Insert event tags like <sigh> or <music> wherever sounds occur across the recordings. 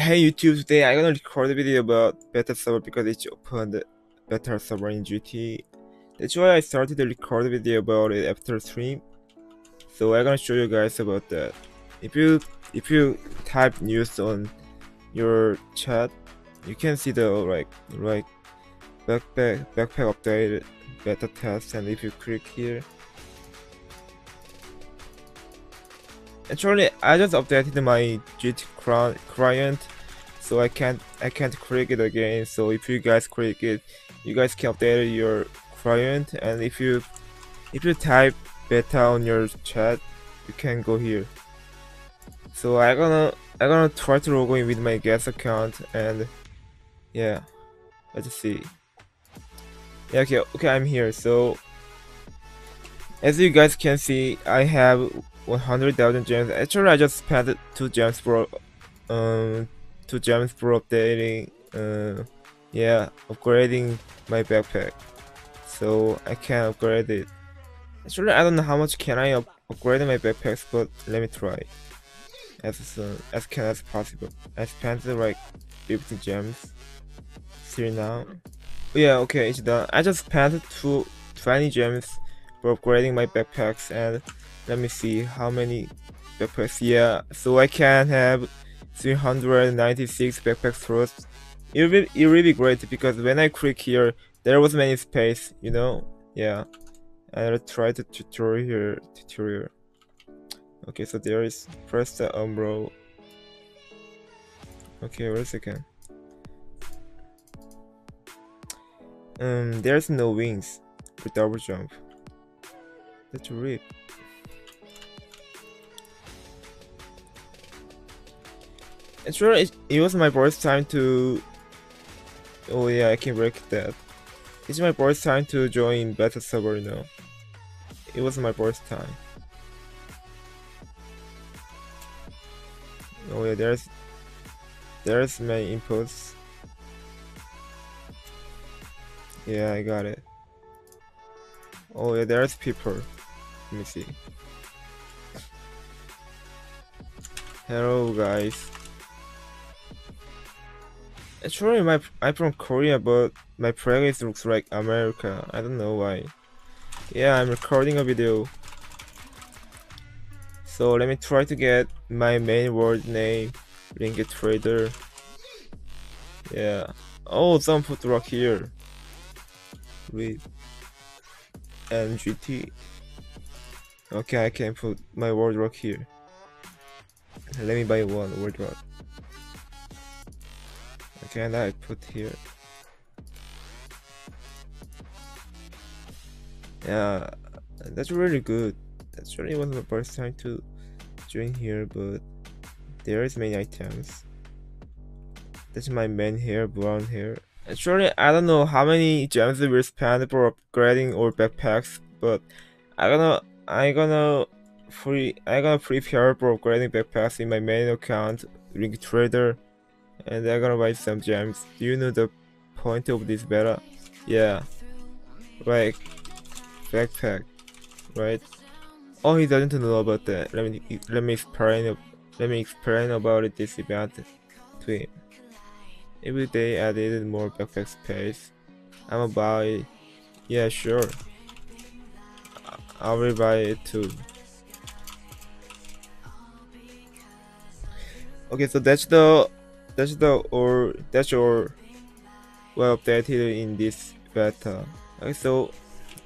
Hey YouTube, today I'm gonna record a video about beta server because it's opened beta server in GT. That's why I started to record a video about it after stream. So I'm gonna show you guys about that. If you if you type news on your chat, you can see the like like backpack backpack update beta test and if you click here Actually, I just updated my GT client, so I can't I can't click it again. So if you guys click it, you guys can update your client, and if you if you type beta on your chat, you can go here. So I gonna I gonna try to log in with my guest account, and yeah, let's see. Yeah, okay, okay, I'm here. So as you guys can see, I have 100,000 gems. Actually, I just spent 2 gems for um 2 gems for updating uh yeah, upgrading my backpack. So I can upgrade it. Actually, I don't know how much can I up upgrade my backpacks, but let me try. As soon as can as possible. I spent like 50 gems. See now. Yeah, okay, it's done. I just spent two 20 gems for upgrading my backpacks and let me see how many backpacks. Yeah so I can have 396 backpack slots it will, it be great because when I click here there was many space you know? Yeah. I'll try the tutorial here tutorial. Okay so there is press the umbrella okay wait a second. Um there's no wings for double jump. That's rip Actually, it, it was my first time to... Oh yeah, I can break that. It's my first time to join beta server now. It was my first time. Oh yeah, there's... There's my inputs. Yeah, I got it. Oh yeah, there's people. Let me see. Hello guys. Actually, my I'm from Korea, but my playlist looks like America. I don't know why. Yeah, I'm recording a video. So let me try to get my main world name, LinkTrader. Yeah. Oh, some put rock here. With NGT. Okay, I can put my World Lock here. Let me buy one World Lock can I put here? Yeah, that's really good. That's really was the first time to join here, but there is many items. That's my main hair, brown hair. Actually, I don't know how many gems we spend for upgrading or backpacks, but I gonna I gonna free I gonna prepare for upgrading backpacks in my main account, LinkTrader and they're gonna buy some gems. Do you know the point of this beta? Yeah, like backpack, right? Oh, he doesn't know about that. Let me let me explain. Let me explain about this event to him. Every day I added more backpack space. I'm buy it. Yeah, sure. I will buy it too. Okay, so that's the that's the or that's your well updated in this beta. Okay, so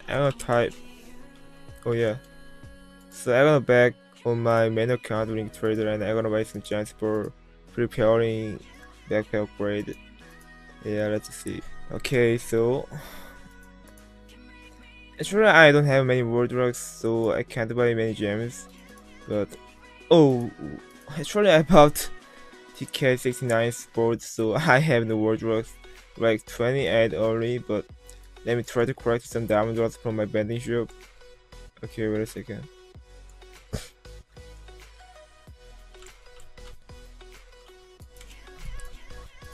I'm gonna type. Oh yeah. So I'm gonna back on my main account LinkTrader and I'm gonna buy some gems for preparing backpack upgrade. Yeah, let's see. Okay, so actually I don't have many World Locks, so I can't buy many gems. But oh, actually I bought TK69 Sports, so <laughs> I have the wardrobe like 28 already, but let me try to collect some diamond drops from my bending shop. Okay, wait a second.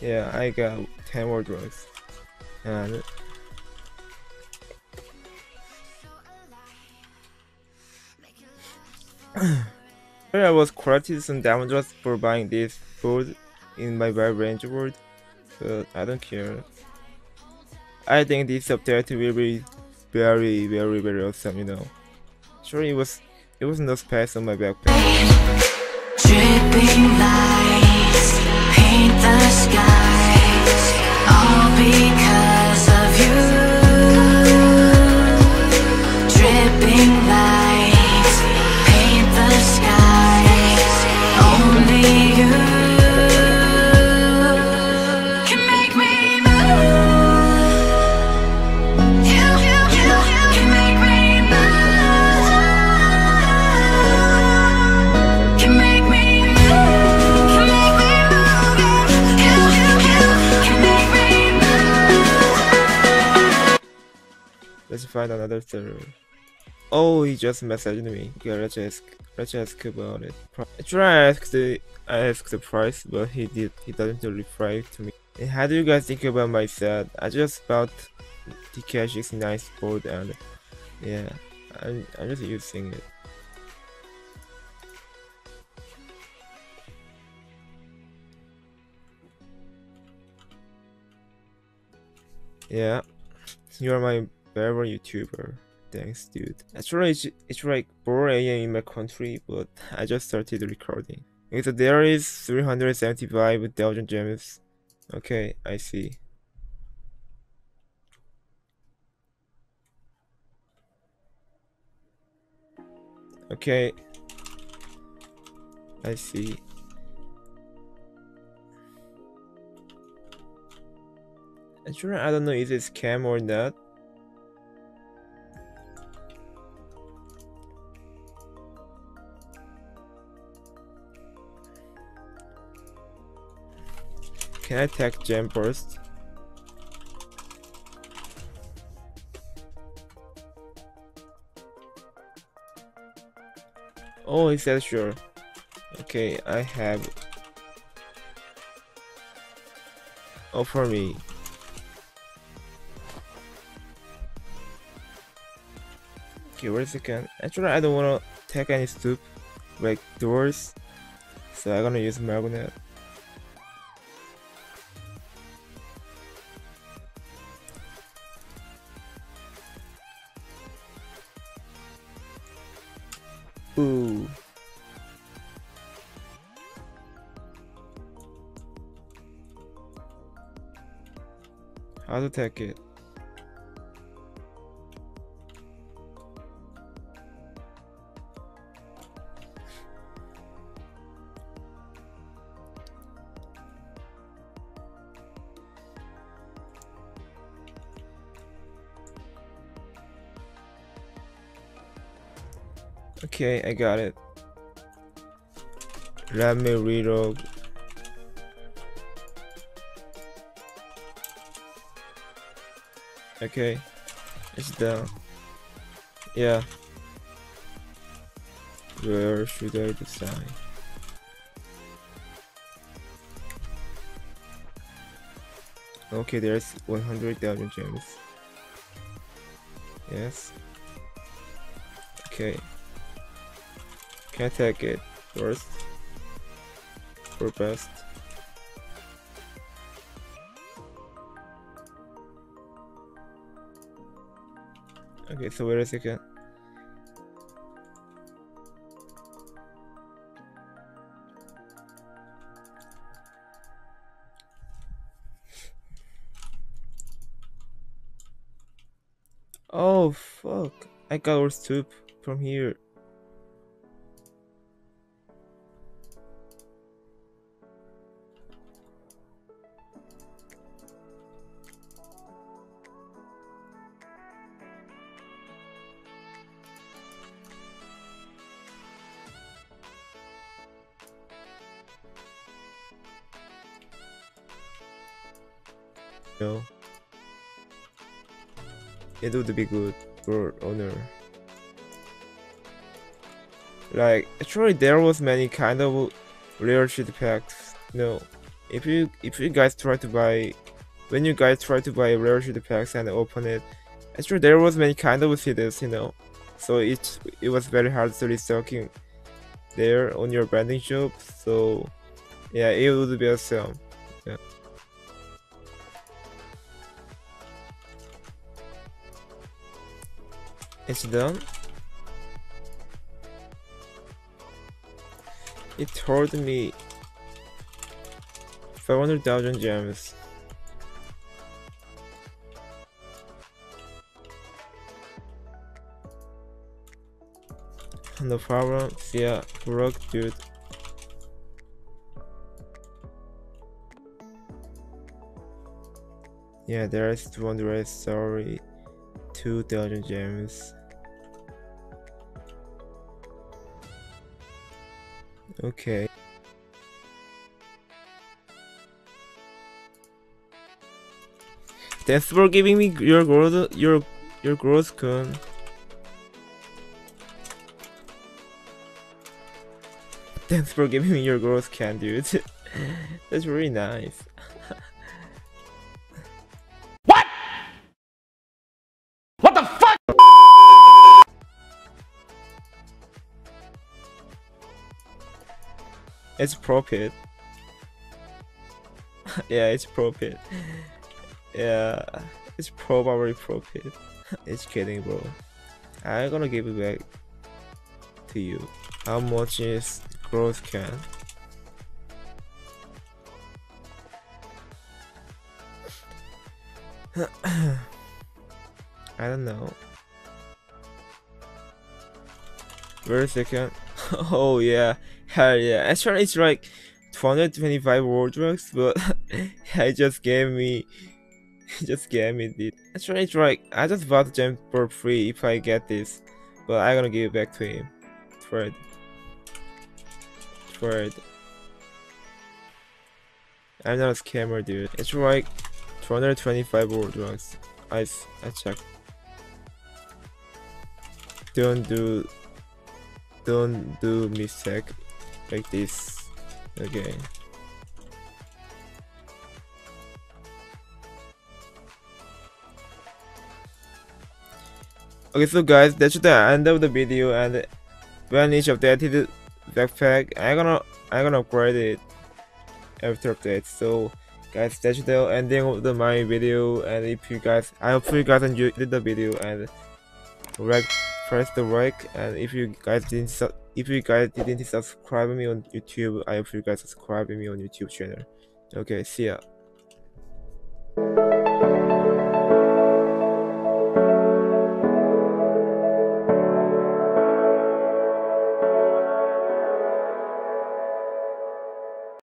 yeah, I got 10 wardrobes. And <coughs> I was collecting some diamond drops for buying this in my wide range world, but I don't care. I think this update will be very, very, very awesome, you know. Sure, it was, it was no space on my backpack. Dripping lights paint the skies, all because find. Oh, he just messaged me. Okay, let's ask. Let's ask about it. I asked the I asked the price, but he did. He doesn't reply to me. How do you guys think about my set? I just bought the Cash 69 Sport and yeah, I'm, I'm just using it. Yeah, you are my favorite YouTuber. Thanks, dude. Actually, it's, it's like 4 a.m. in my country, but I just started recording. Okay, so there is 375,000 gems. Okay, I see. Okay. I see. Actually, I don't know if it's scam or not. Can I attack gem first? Oh, he said sure. Okay, I have. Oh, for me. Okay, wait a second. Actually, I don't wanna take any stoop, like doors, so I'm gonna use magnet. Ooh. How to take it? Okay, I got it. Let me reload. Okay, it's done. Yeah. Where should I design? Okay, there's 100,000 gems. Yes. Okay. Can take it first? For best. Okay, so wait a second. Oh fuck! I got our soup from here. No. It would be good for owner. Like actually there was many kind of rare shit packs. you No. If you if you guys try to buy when you guys try to buy rare shit packs and open it, actually there was many kind of cities, you know. So it it was very hard to restocking there on your branding shop. So Yeah, it would be awesome. Yeah. It's done. It told me 500,000 gems. No problem, yeah, work, dude. Yeah, there is 200, sorry, 2000 gems. Okay. Thanks for giving me your growth, your your growth cone. Thanks for giving me your growth can, dude. <laughs> That's really nice. It's profit. <laughs> yeah, it's profit. Yeah, it's probably profit. <laughs> it's kidding, bro. I'm gonna give it back to you. How much is growth can? <coughs> I don't know. Wait a second. <laughs> oh yeah, hell yeah. Actually, it's like 225 World Locks, but <laughs> I just gave me, <laughs> just gave me this. Actually, it's like I just bought the gem for free if I get this, but I'm gonna give it back to him. Fred. Fred. I'm not a scammer, dude. It's like 225 World Locks. I I checked. Don't do don't do mistake like this again. Okay, so guys, that's the end of the video, and when each updated backpack, I'm gonna I'm gonna upgrade it after update. So, guys, that's the ending of the my video, and if you guys, I hope you guys enjoyed the video and like press the like and if you guys didn't if you guys didn't subscribe me on YouTube, I hope you guys subscribe me on YouTube channel. Okay, see ya.